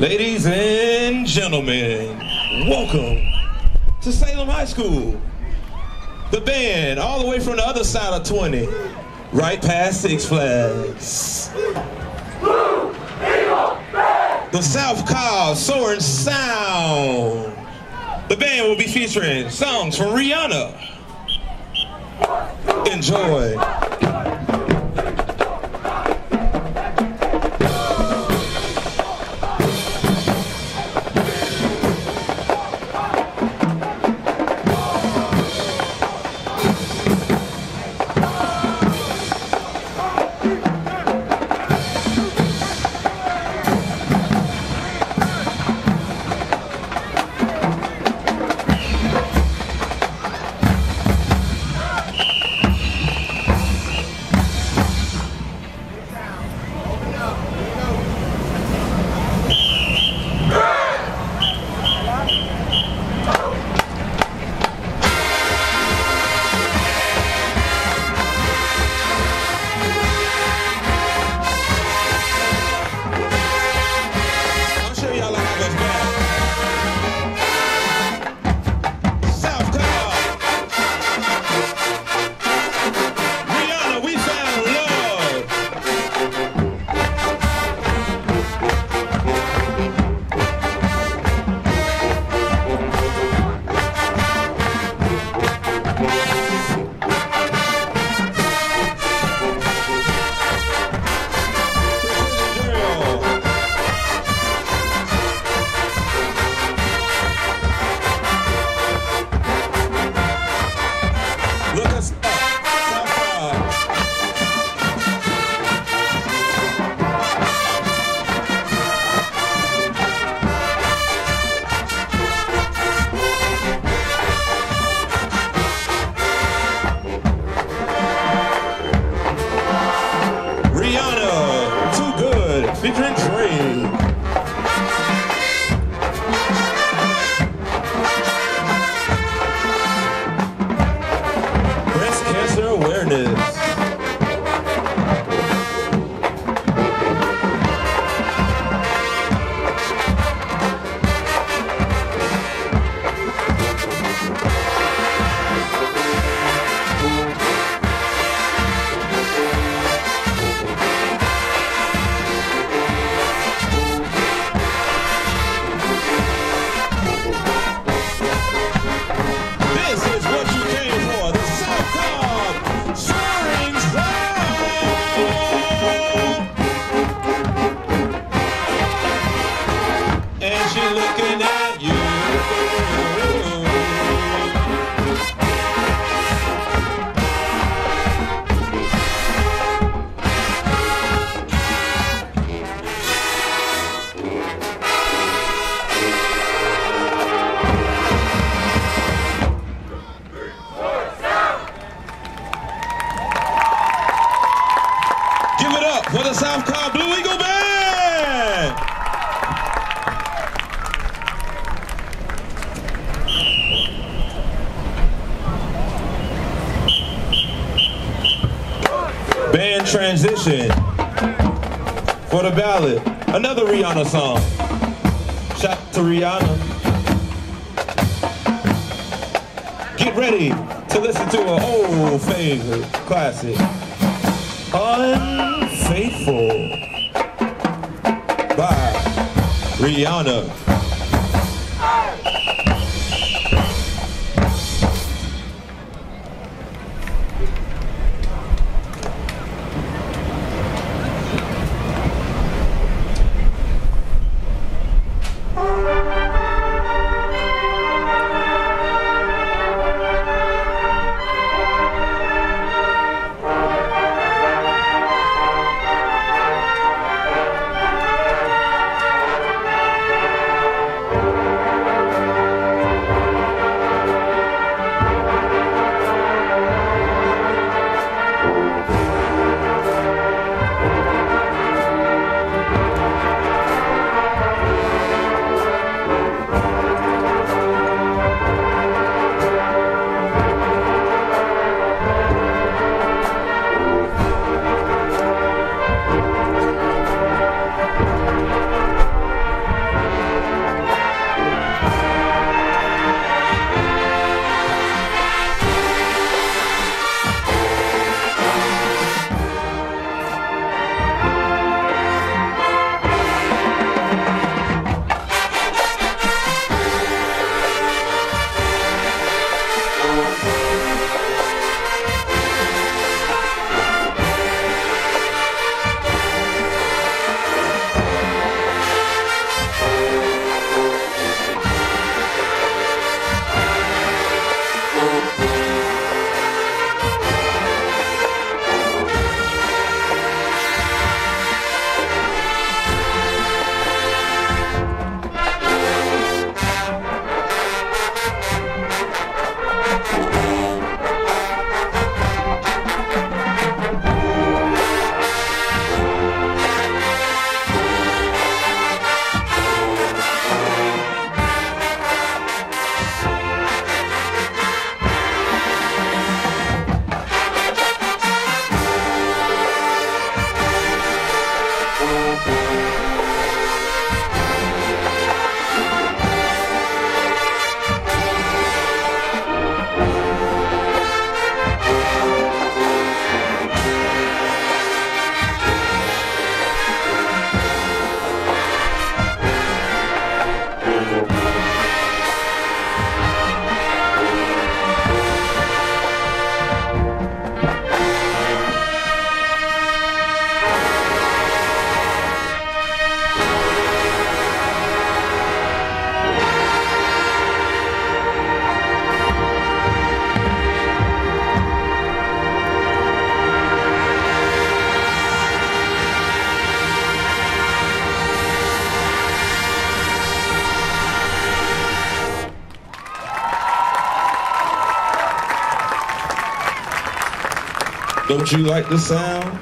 Ladies and gentlemen, welcome to Salem High School. The band, all the way from the other side of 20, right past Six Flags. Blue Eagle Band! The South Cobb Soaring Sound. The band will be featuring songs from Rihanna. Enjoy. For the South Cobb Blue Eagle Band. Band transition for the ballad. Another Rihanna song. Shout to Rihanna. Get ready to listen to an old favorite classic. Unfaithful by Rihanna. Don't you like the sound?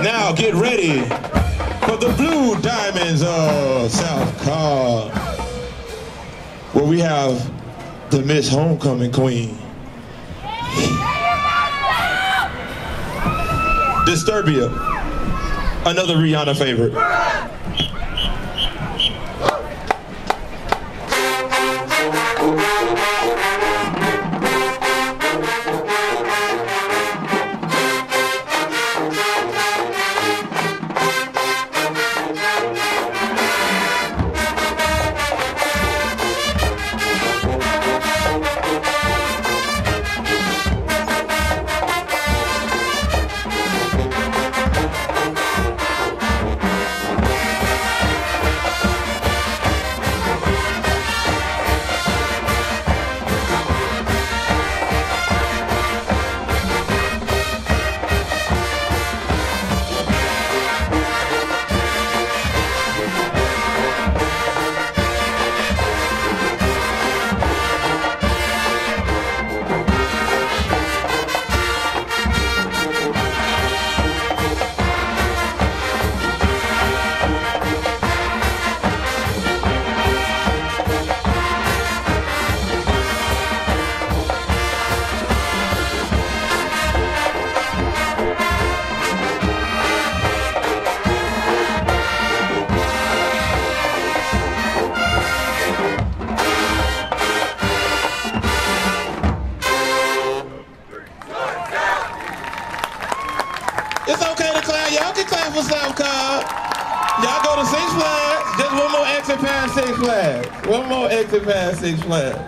Now get ready for the Blue Diamonds of South Cobb, where we have the Miss Homecoming Queen. Disturbia, another Rihanna favorite. Exit Six Flags. One more exit past Six Flags.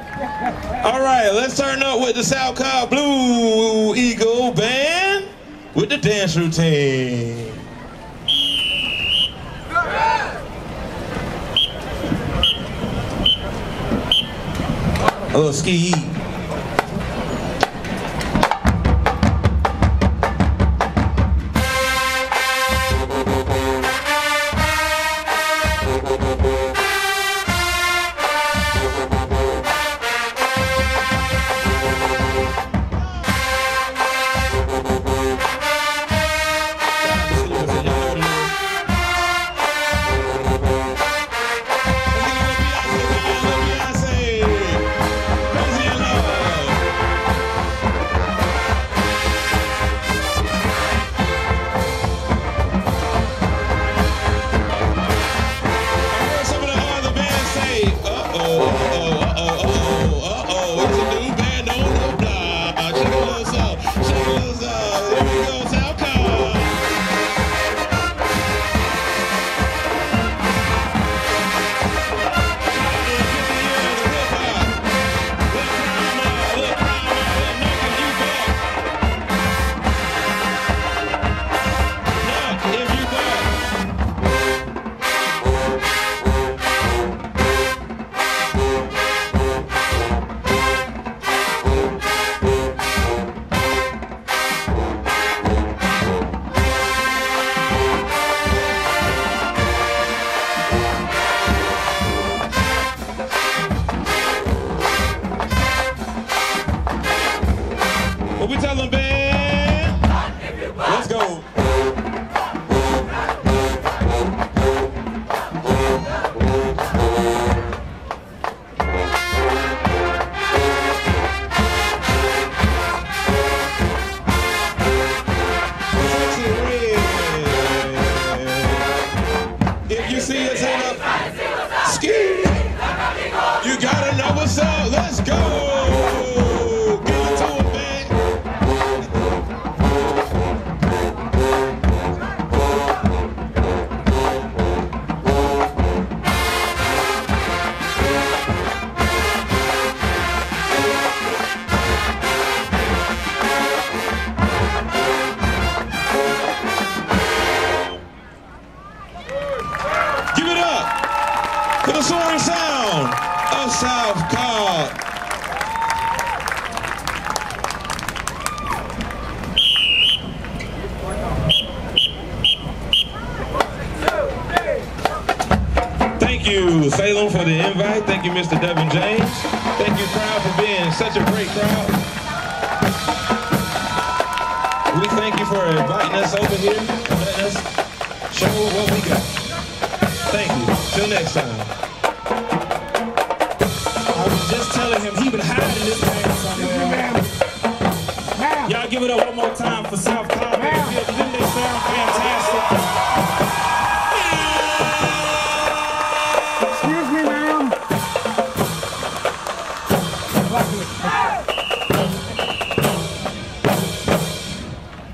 All right, let's turn up with the South Cobb Blue Eagle Band with the dance routine. A little ski. What we tell them, man? Let's go. If you see us in a ski, you gotta know what's up. Let's go. South Cobb Thank you, Salem, for the invite. Thank you, Mr. Devin James. Thank you, crowd, for being such a great crowd. We thank you for inviting us over here and letting us show what we got. Thank you. Till next time. Him he been hiding this thing somewhere. Y'all give it up one more time for South Cobb. Didn't they sound fantastic? Excuse me, ma'am.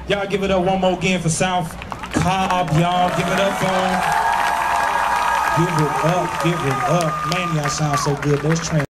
Y'all give it up one more again for South Cobb. Y'all give it up for. Give it up, give it up. Man, y'all sound so good. Those trains.